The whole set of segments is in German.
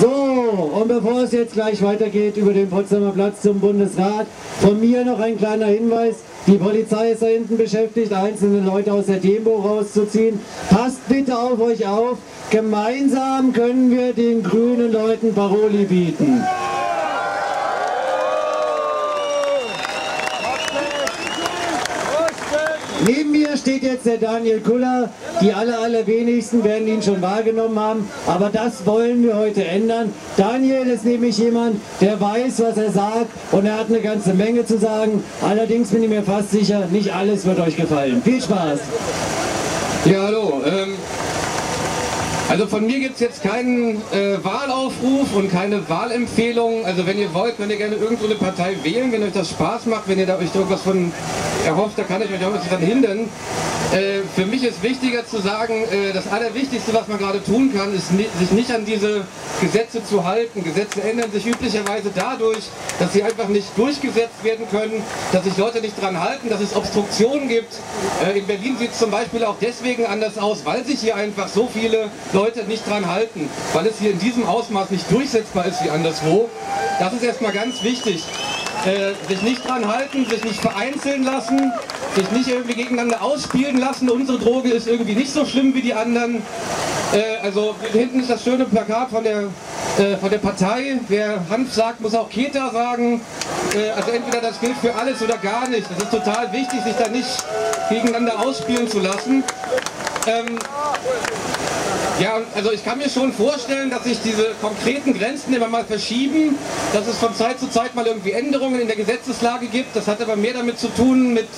So, und bevor es jetzt gleich weitergeht über den Potsdamer Platz zum Bundesrat, von mir noch ein kleiner Hinweis. Die Polizei ist da hinten beschäftigt, einzelne Leute aus der Demo rauszuziehen. Passt bitte auf euch auf. Gemeinsam können wir den grünen Leuten Paroli bieten. Neben mir steht jetzt der Daniel Kuller. Die aller, allerwenigsten werden ihn schon wahrgenommen haben. Aber das wollen wir heute ändern. Daniel ist nämlich jemand, der weiß, was er sagt. Und er hat eine ganze Menge zu sagen. Allerdings bin ich mir fast sicher, nicht alles wird euch gefallen. Viel Spaß! Ja, hallo. Ähm also von mir gibt es jetzt keinen äh, Wahlaufruf und keine Wahlempfehlung. Also wenn ihr wollt, könnt ihr gerne irgendwo eine Partei wählen, wenn euch das Spaß macht, wenn ihr da euch irgendwas von erhofft, da kann ich euch auch was daran hindern. Äh, für mich ist wichtiger zu sagen, äh, das Allerwichtigste, was man gerade tun kann, ist sich nicht an diese Gesetze zu halten. Gesetze ändern sich üblicherweise dadurch, dass sie einfach nicht durchgesetzt werden können, dass sich Leute nicht dran halten, dass es Obstruktionen gibt. Äh, in Berlin sieht es zum Beispiel auch deswegen anders aus, weil sich hier einfach so viele Leute nicht dran halten, weil es hier in diesem Ausmaß nicht durchsetzbar ist wie anderswo. Das ist erstmal ganz wichtig. Äh, sich nicht dran halten, sich nicht vereinzeln lassen, sich nicht irgendwie gegeneinander ausspielen lassen. Unsere Droge ist irgendwie nicht so schlimm wie die anderen. Äh, also hinten ist das schöne Plakat von der, äh, von der Partei. Wer Hanf sagt, muss auch Keta sagen. Äh, also entweder das gilt für alles oder gar nicht. Das ist total wichtig, sich da nicht gegeneinander ausspielen zu lassen. Ähm, ja, also ich kann mir schon vorstellen, dass sich diese konkreten Grenzen immer mal verschieben, dass es von Zeit zu Zeit mal irgendwie Änderungen in der Gesetzeslage gibt. Das hat aber mehr damit zu tun mit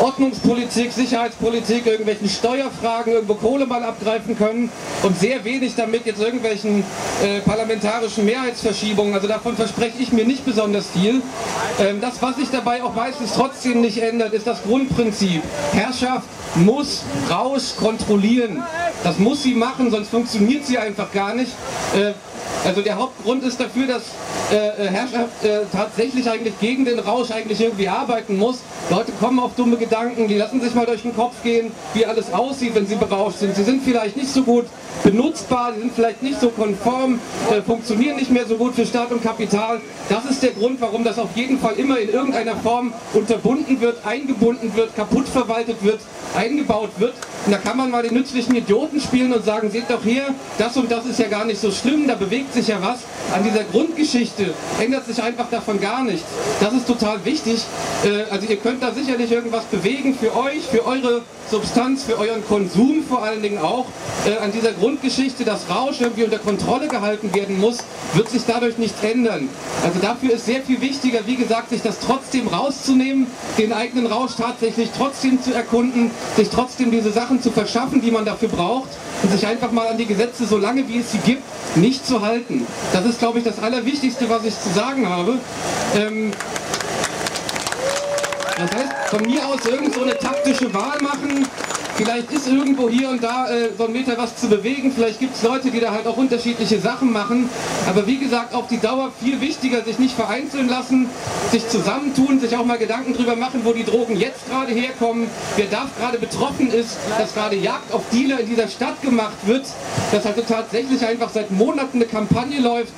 Ordnungspolitik, Sicherheitspolitik, irgendwelchen Steuerfragen, irgendwo Kohle mal abgreifen können und sehr wenig damit jetzt irgendwelchen äh, parlamentarischen Mehrheitsverschiebungen. Also davon verspreche ich mir nicht besonders viel. Ähm, das, was sich dabei auch meistens trotzdem nicht ändert, ist das Grundprinzip. Herrschaft muss Rausch kontrollieren. Das muss sie machen, sonst funktioniert sie einfach gar nicht. Äh, also der Hauptgrund ist dafür, dass äh, äh, Herrschaft äh, tatsächlich eigentlich gegen den Rausch eigentlich irgendwie arbeiten muss. Leute kommen auf dumme Gedanken, die lassen sich mal durch den Kopf gehen, wie alles aussieht, wenn sie berauscht sind. Sie sind vielleicht nicht so gut benutzbar, sie sind vielleicht nicht so konform, äh, funktionieren nicht mehr so gut für Staat und Kapital. Das ist der Grund, warum das auf jeden Fall immer in irgendeiner Form unterbunden wird, eingebunden wird, kaputt verwaltet wird, eingebaut wird. Und da kann man mal den nützlichen Idioten spielen und sagen, seht doch hier, das und das ist ja gar nicht so schlimm, da bewegt sich ja was. An dieser Grundgeschichte ändert sich einfach davon gar nichts. Das ist total wichtig. Äh, also ihr könnt da sicherlich irgendwas bewegen für euch, für eure Substanz, für euren Konsum vor allen Dingen auch. Äh, an dieser Grundgeschichte, dass Rausch irgendwie unter Kontrolle gehalten werden muss, wird sich dadurch nichts ändern. Also dafür ist sehr viel wichtiger, wie gesagt, sich das trotzdem rauszunehmen, den eigenen Rausch tatsächlich trotzdem zu erkunden, sich trotzdem diese Sachen zu verschaffen, die man dafür braucht und sich einfach mal an die Gesetze, so lange wie es sie gibt, nicht zu halten. Das ist, glaube ich, das Allerwichtigste, was ich zu sagen habe. Ähm, das heißt, von mir aus irgend so eine taktische Wahl machen, Vielleicht ist irgendwo hier und da äh, so ein Meter was zu bewegen. Vielleicht gibt es Leute, die da halt auch unterschiedliche Sachen machen. Aber wie gesagt, auf die Dauer viel wichtiger, sich nicht vereinzeln lassen, sich zusammentun, sich auch mal Gedanken drüber machen, wo die Drogen jetzt gerade herkommen, wer da gerade betroffen ist, dass gerade Jagd auf Dealer in dieser Stadt gemacht wird, dass also tatsächlich einfach seit Monaten eine Kampagne läuft,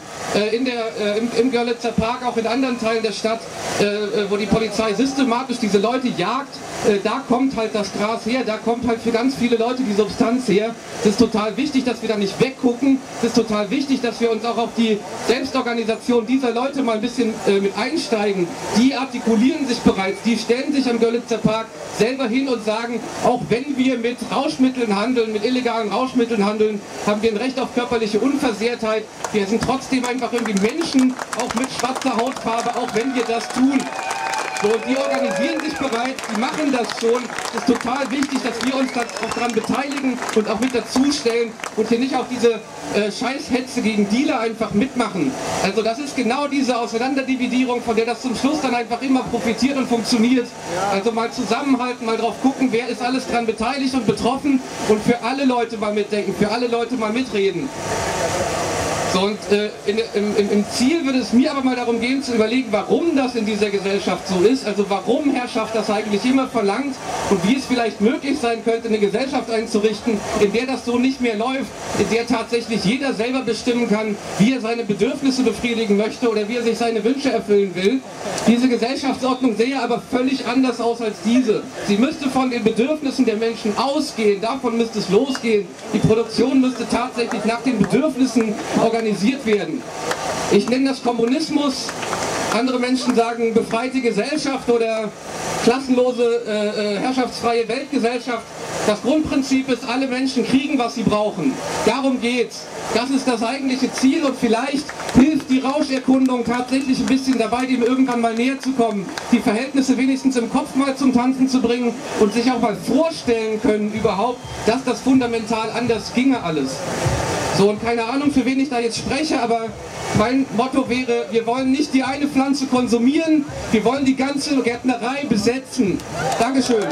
in der, äh, im, im Görlitzer Park, auch in anderen Teilen der Stadt, äh, äh, wo die Polizei systematisch diese Leute jagt. Äh, da kommt halt das Gras her, da kommt halt für ganz viele Leute die Substanz her. Es ist total wichtig, dass wir da nicht weggucken. Es ist total wichtig, dass wir uns auch auf die Selbstorganisation dieser Leute mal ein bisschen äh, mit einsteigen. Die artikulieren sich bereits, die stellen sich am Görlitzer Park selber hin und sagen, auch wenn wir mit Rauschmitteln handeln, mit illegalen Rauschmitteln handeln, haben wir ein Recht auf körperliche Unversehrtheit. Wir sind trotzdem einfach irgendwie Menschen, auch mit schwarzer Hautfarbe, auch wenn wir das tun. So, die organisieren sich bereits, die machen das schon. Es ist total wichtig, dass wir uns da auch daran beteiligen und auch mit dazustellen und hier nicht auf diese äh, Scheißhetze gegen Dealer einfach mitmachen. Also das ist genau diese Auseinanderdividierung, von der das zum Schluss dann einfach immer profitiert und funktioniert. Also mal zusammenhalten, mal drauf gucken, wer ist alles dran beteiligt und betroffen und für alle Leute mal mitdenken, für alle Leute mal mitreden. So, und äh, in, im, im, Ziel würde es mir aber mal darum gehen zu überlegen, warum das in dieser Gesellschaft so ist, also warum Herrschaft das eigentlich immer verlangt und wie es vielleicht möglich sein könnte, eine Gesellschaft einzurichten, in der das so nicht mehr läuft, in der tatsächlich jeder selber bestimmen kann, wie er seine Bedürfnisse befriedigen möchte oder wie er sich seine Wünsche erfüllen will. Diese Gesellschaftsordnung sähe aber völlig anders aus als diese. Sie müsste von den Bedürfnissen der Menschen ausgehen, davon müsste es losgehen. Die Produktion müsste tatsächlich nach den Bedürfnissen organisiert organisiert werden. Ich nenne das Kommunismus, andere Menschen sagen befreite Gesellschaft oder klassenlose, äh, äh, herrschaftsfreie Weltgesellschaft. Das Grundprinzip ist, alle Menschen kriegen, was sie brauchen. Darum geht's. Das ist das eigentliche Ziel und vielleicht hilft die Rauscherkundung tatsächlich ein bisschen dabei, dem irgendwann mal näher zu kommen, die Verhältnisse wenigstens im Kopf mal zum Tanzen zu bringen und sich auch mal vorstellen können überhaupt, dass das fundamental anders ginge alles. So, und keine Ahnung, für wen ich da jetzt spreche, aber mein Motto wäre, wir wollen nicht die eine Pflanze konsumieren, wir wollen die ganze Gärtnerei besetzen. Dankeschön.